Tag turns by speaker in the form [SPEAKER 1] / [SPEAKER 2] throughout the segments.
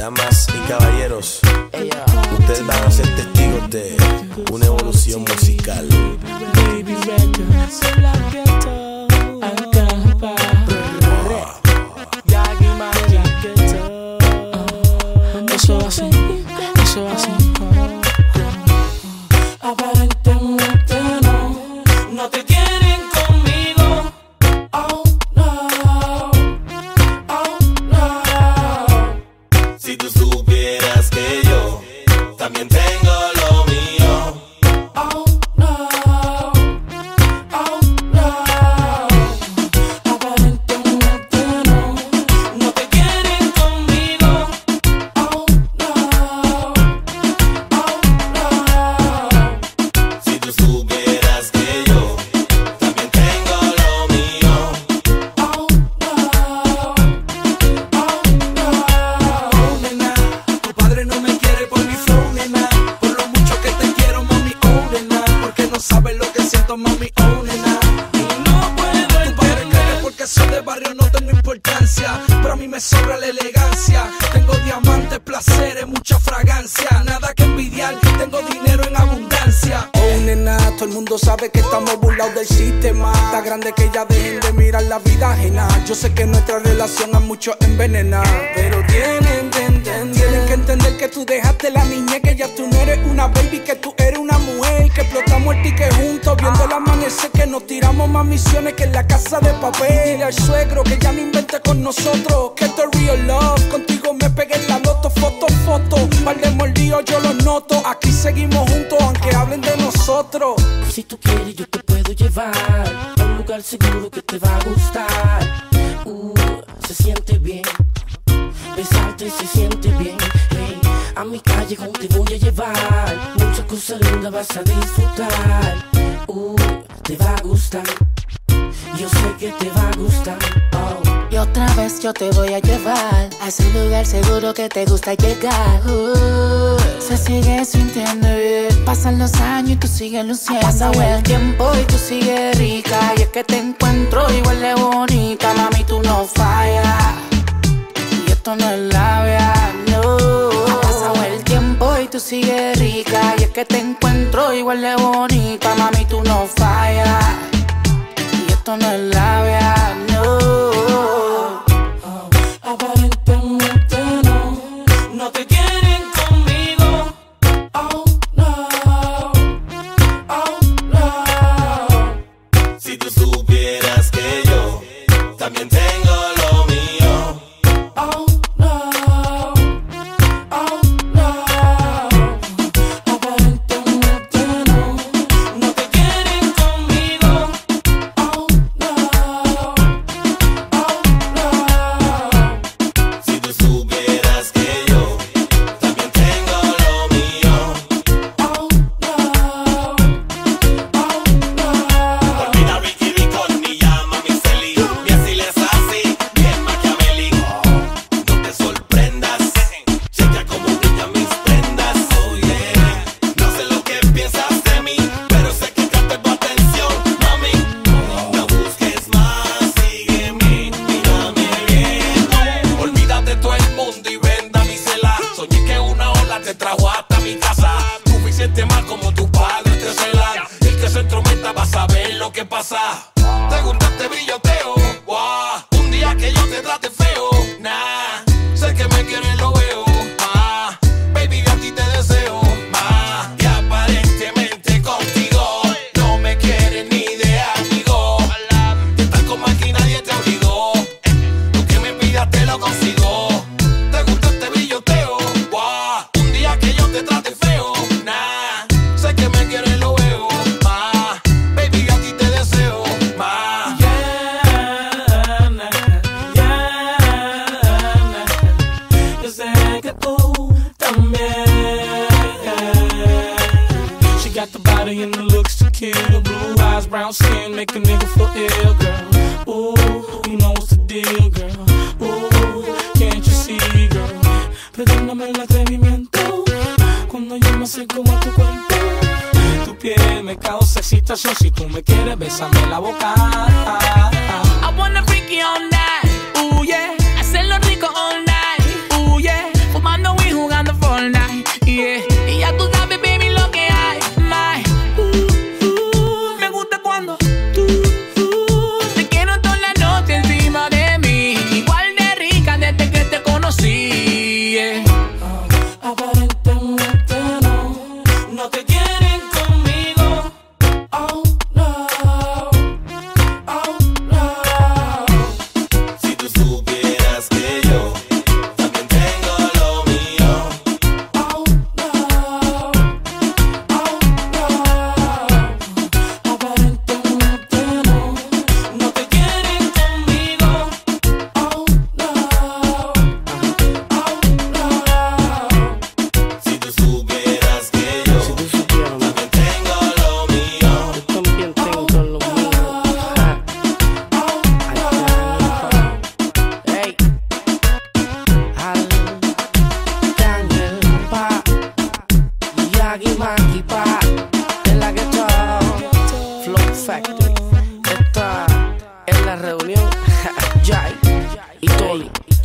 [SPEAKER 1] Damas y caballeros, ustedes van a ser testigos de una evolución musical.
[SPEAKER 2] Eso así, eso así. Aparentemente no, no te quieren
[SPEAKER 3] me sobra la elegancia. Tengo diamantes, placeres, mucha fragancia. Nada que envidiar, tengo dinero en abundancia. Oh, nena, todo el mundo sabe que estamos burlados del sistema. Está grande que ya dejen de mirar la vida ajena. Yo sé que nuestra relación a muchos envenena. Pero tienen tienen que entender que tú dejaste la niñez, que ya tú no eres una baby, que tú eres una mujer, que juntos, viendo el amanecer, que nos tiramos más misiones que en la casa de papel. Dile al suegro que ya no invente con nosotros, que esto es real love. Contigo me pegué en la loto, foto, foto. Par de mordidos yo los noto. Aquí seguimos juntos, aunque hablen de nosotros.
[SPEAKER 2] Si tú quieres, yo te puedo llevar a un lugar seguro que te va a gustar. Uh, se siente bien. Besarte se siente bien. Hey, a mi callejón te voy a llevar. Cosas lindas vas a disfrutar. Uh, te va a gustar. Yo sé que te va a gustar. Oh.
[SPEAKER 4] Y otra vez yo te voy a llevar a ese lugar seguro que te gusta llegar. Uh, se sigue sintiendo bien. Pasan los años y tú sigues luciendo. Ha pasado el tiempo y tú sigues rica. Y es que te encuentro igual de bonita. Mami, tú no fallas. Que te encuentro igual de bonita. Mami, tú no fallas. Y esto no es labia,
[SPEAKER 2] Pound sand make a nigga for ill, girl. Ooh, you know what's the deal, girl. Ooh, can't you see, girl? Perdóname el atrevimiento cuando yo me acerco a tu cuerpo. Tu piel me causa excitación si tú me quieres besarme la boca. I wanna freak you all night, ooh yeah. Hacerlo rico all night, ooh yeah. Fumando
[SPEAKER 5] y jugando Fortnite, yeah. Y ya tú sabes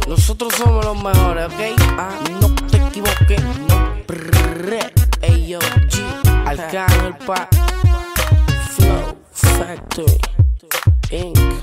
[SPEAKER 5] Nosotros somos los mejores, ¿ok? Ah, no te equivoques. Ey, yo, G. Arcángel Pa. Flow Factory. Inc.